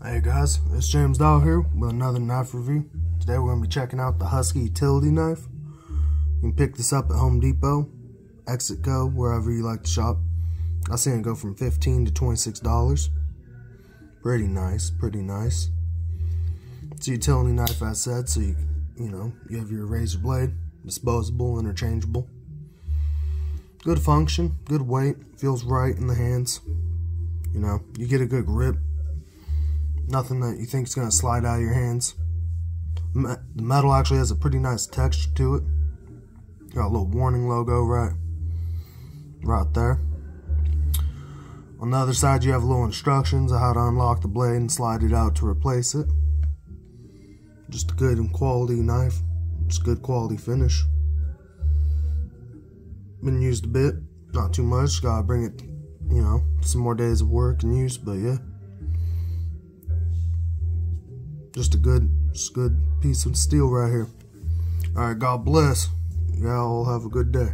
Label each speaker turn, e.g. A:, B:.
A: Hey guys, it's James Dow here with another knife review. Today we're going to be checking out the Husky utility knife. You can pick this up at Home Depot, Exitco, wherever you like to shop. I seen it go from 15 to $26. Pretty nice, pretty nice. It's a utility knife, as I said, so you, you know, you have your razor blade, disposable, interchangeable. Good function, good weight, feels right in the hands. You know, you get a good grip nothing that you think is going to slide out of your hands. The metal actually has a pretty nice texture to it. Got a little warning logo right, right there. On the other side, you have little instructions on how to unlock the blade and slide it out to replace it. Just a good and quality knife. Just good quality finish. Been used a bit, not too much. Gotta bring it, you know, some more days of work and use, but yeah. Just a good, just a good piece of steel right here. All right, God bless. Y'all have a good day.